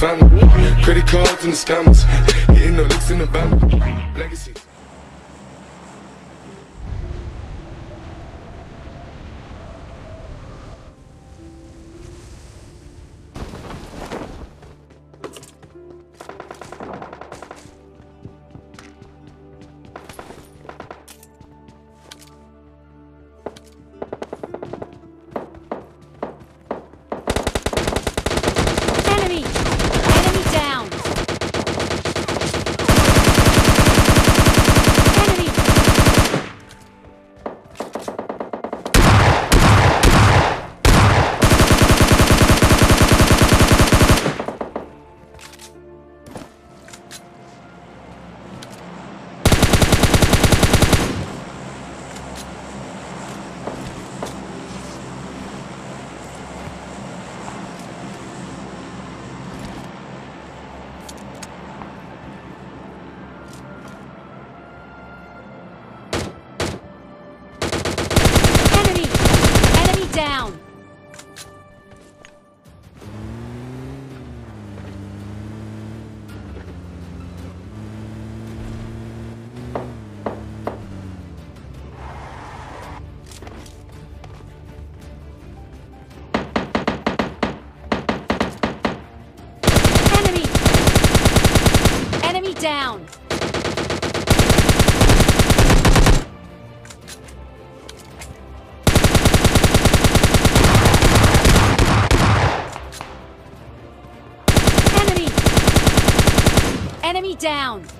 Family. Credit cards and the scammers. Hitting the licks in the band. Legacy. Down! Enemy! Enemy down!